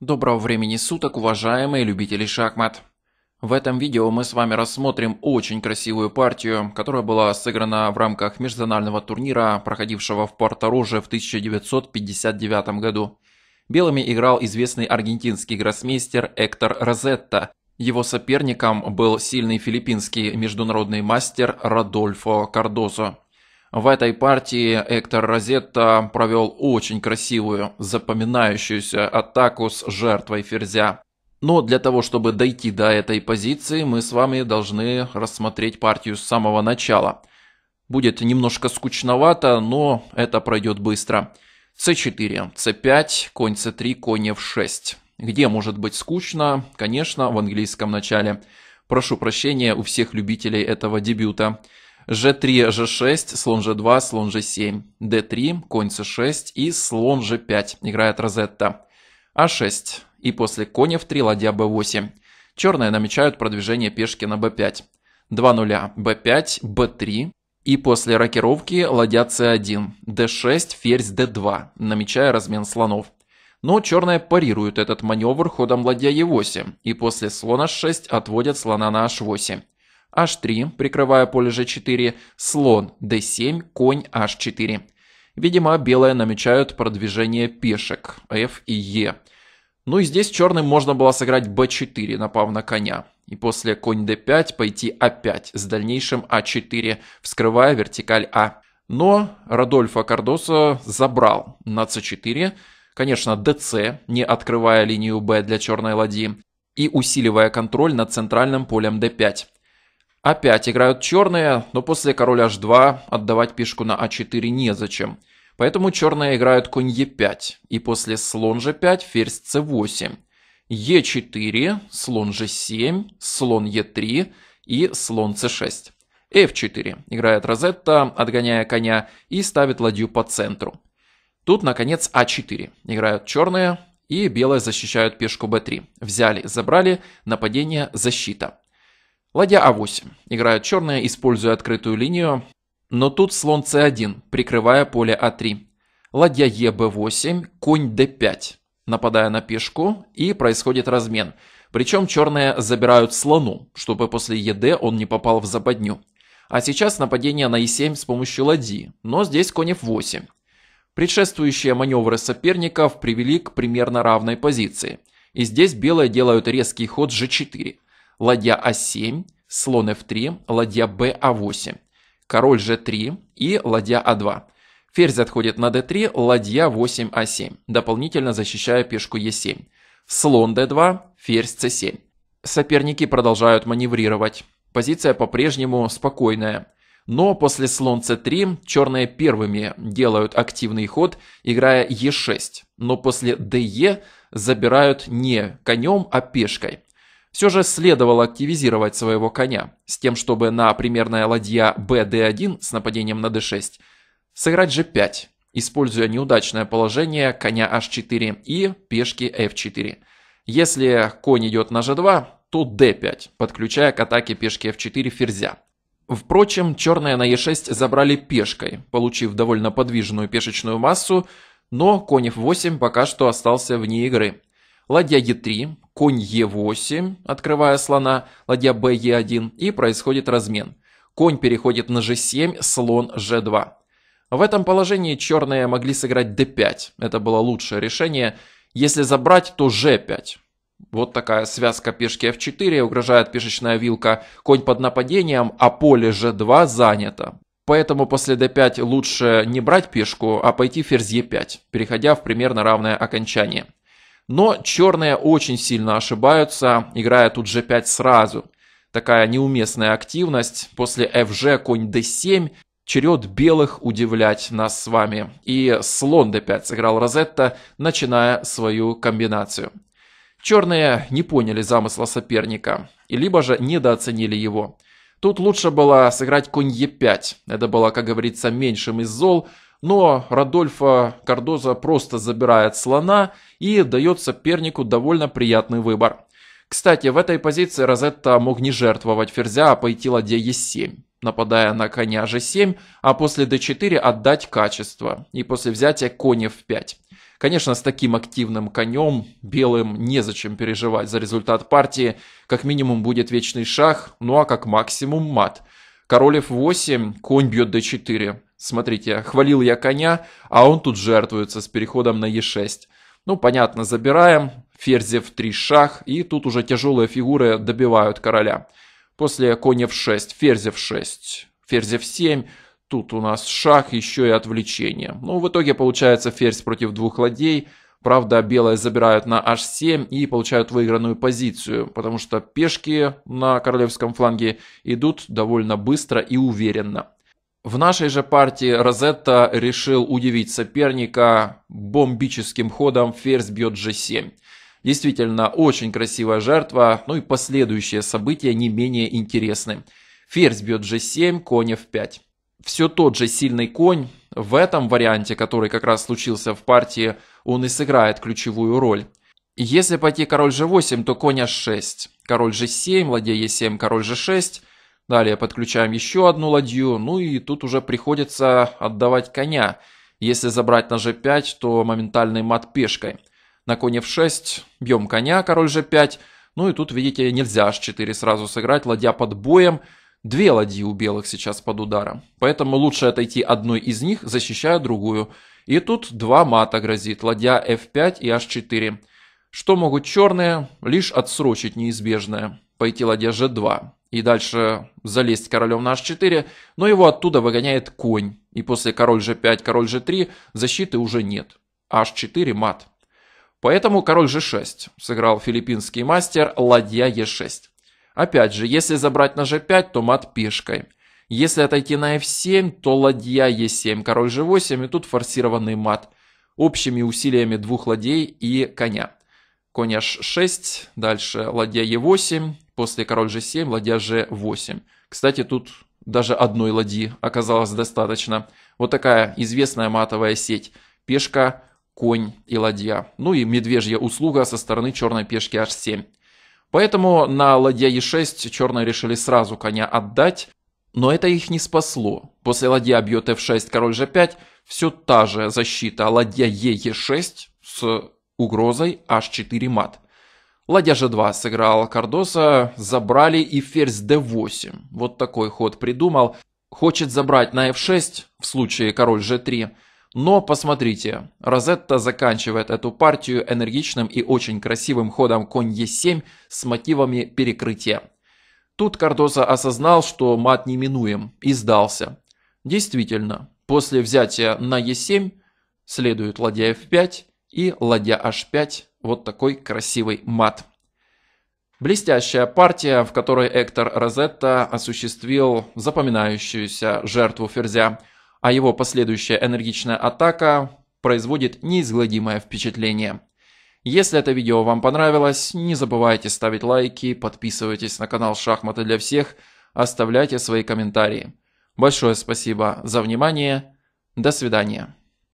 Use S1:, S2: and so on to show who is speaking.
S1: Доброго времени суток, уважаемые любители шахмат! В этом видео мы с вами рассмотрим очень красивую партию, которая была сыграна в рамках межзонального турнира, проходившего в Порто-Роже в 1959 году. Белыми играл известный аргентинский гроссмейстер Эктор Розетта. Его соперником был сильный филиппинский международный мастер Родольфо Кардозо. В этой партии Эктор Розетта провел очень красивую, запоминающуюся атаку с жертвой ферзя. Но для того, чтобы дойти до этой позиции, мы с вами должны рассмотреть партию с самого начала. Будет немножко скучновато, но это пройдет быстро. c4, c5, конь c3, конь f6. Где может быть скучно? Конечно, в английском начале. Прошу прощения у всех любителей этого дебюта g3, g6, слон g2, слон g7, d3, конь c6 и слон g5 играет Розетта. а6 и после коня в 3 ладья b8. Черные намечают продвижение пешки на b5. 2 нуля, b5, b3 и после рокировки ладья c1, d6, ферзь d2, намечая размен слонов. Но черные парируют этот маневр ходом ладья e8 и после слона h6 отводят слона на h8 h3, прикрывая поле g4, слон d7, конь h4. Видимо, белые намечают продвижение пешек f и e. Ну и здесь черным можно было сыграть b4, напав на коня. И после конь d5 пойти a5 с дальнейшим a4, вскрывая вертикаль а. Но Родольфо Кардосо забрал на c4, конечно, dc, не открывая линию b для черной ладьи, и усиливая контроль над центральным полем d5. Опять играют черные, но после король h2 отдавать пешку на а4 незачем. Поэтому черные играют конь e5, и после слон g5 ферзь c8. e4, слон g7, слон e3 и слон c6. f4 играет Розетта, отгоняя коня, и ставит ладью по центру. Тут, наконец, а4 играют черные, и белые защищают пешку b3. Взяли, забрали, нападение, защита. Ладья А8. Играют черные, используя открытую линию. Но тут слон С1, прикрывая поле А3. Ладья ЕБ8, конь Д5. Нападая на пешку, и происходит размен. Причем черные забирают слону, чтобы после ЕД он не попал в западню. А сейчас нападение на Е7 с помощью ладьи, но здесь конь F8. Предшествующие маневры соперников привели к примерно равной позиции. И здесь белые делают резкий ход G4 ладья А7, слон F3, ладья БА8, король G3 и ладья А2. Ферзь отходит на d3, ладья 8а7, дополнительно защищая пешку e7. Слон d2, ферзь c7. Соперники продолжают маневрировать. Позиция по-прежнему спокойная. Но после слон c3 черные первыми делают активный ход, играя e6. Но после de забирают не конем, а пешкой. Все же следовало активизировать своего коня, с тем, чтобы на примерная ладья bd1 с нападением на d6 сыграть g5, используя неудачное положение коня h4 и пешки f4. Если конь идет на g2, то d5, подключая к атаке пешки f4 ферзя. Впрочем, черные на e6 забрали пешкой, получив довольно подвижную пешечную массу, но конь f8 пока что остался вне игры. Ладья e3, конь e8, открывая слона, ладья b e1 и происходит размен. Конь переходит на g7, слон g2. В этом положении черные могли сыграть d5. Это было лучшее решение. Если забрать, то g5. Вот такая связка пешки f4, угрожает пешечная вилка, конь под нападением, а поле g2 занято. Поэтому после d5 лучше не брать пешку, а пойти ферзь e5, переходя в примерно равное окончание. Но черные очень сильно ошибаются, играя тут g5 сразу. Такая неуместная активность. После fg конь d7 черед белых удивлять нас с вами. И слон d5 сыграл Розетта, начиная свою комбинацию. Черные не поняли замысла соперника, и либо же недооценили его. Тут лучше было сыграть конь e5. Это было, как говорится, меньшим из зол, но Радольфо Кардоза просто забирает слона и дает сопернику довольно приятный выбор. Кстати, в этой позиции Розетта мог не жертвовать ферзя, а пойти ладья Е7, нападая на коня G7, а после D4 отдать качество, и после взятия конь F5. Конечно, с таким активным конем белым незачем переживать за результат партии. Как минимум будет вечный шах, ну а как максимум мат. Король f8, конь бьет d4. Смотрите, хвалил я коня, а он тут жертвуется с переходом на e6. Ну, понятно, забираем, ферзь f3 шах, и тут уже тяжелые фигуры добивают короля. После конь f6, ферзь f6, ферзь f7, тут у нас шах, еще и отвлечение. Ну, в итоге получается ферзь против двух ладей. Правда, белые забирают на h7 и получают выигранную позицию, потому что пешки на королевском фланге идут довольно быстро и уверенно. В нашей же партии Розетта решил удивить соперника бомбическим ходом ферзь бьет g7. Действительно, очень красивая жертва, ну и последующие события не менее интересны. Ферзь бьет g7, конь f5. Все тот же сильный конь, в этом варианте, который как раз случился в партии, он и сыграет ключевую роль. Если пойти король g8, то конь h6, король g7, ладья e7, король g6. Далее подключаем еще одну ладью, ну и тут уже приходится отдавать коня. Если забрать на g5, то моментальный мат пешкой. На коне f6 бьем коня, король g5. Ну и тут, видите, нельзя h4 сразу сыграть, ладья под боем. Две ладьи у белых сейчас под ударом. Поэтому лучше отойти одной из них, защищая другую. И тут два мата грозит, ладья f5 и h4. Что могут черные? Лишь отсрочить неизбежное. Пойти ладья g2 и дальше залезть королем на h4, но его оттуда выгоняет конь. И после король g5, король g3 защиты уже нет. h4 мат. Поэтому король g6 сыграл филиппинский мастер, ладья e6. Опять же, если забрать на g5, то мат пешкой. Если отойти на f7, то ладья e7, король g8 и тут форсированный мат. Общими усилиями двух ладей и коня. Конь h6, дальше ладья e8, после король g7, ладья g8. Кстати, тут даже одной ладьи оказалось достаточно. Вот такая известная матовая сеть. Пешка, конь и ладья. Ну и медвежья услуга со стороны черной пешки h7. Поэтому на ладья e6 черные решили сразу коня отдать, но это их не спасло. После ладья бьет f6, король g5, все та же защита ладья e e6 с угрозой h4 мат. Ладья g2 сыграл Кардоса, забрали и ферзь d8. Вот такой ход придумал. Хочет забрать на f6 в случае король g3, но посмотрите, Розетта заканчивает эту партию энергичным и очень красивым ходом конь e7 с мотивами перекрытия. Тут Кардоса осознал, что мат неминуем, и сдался. Действительно, после взятия на e7 следует ладья f5 и ладья h5, вот такой красивый мат. Блестящая партия, в которой Эктор Розетта осуществил запоминающуюся жертву ферзя – а его последующая энергичная атака производит неизгладимое впечатление. Если это видео вам понравилось, не забывайте ставить лайки, подписывайтесь на канал Шахматы для всех, оставляйте свои комментарии. Большое спасибо за внимание. До свидания.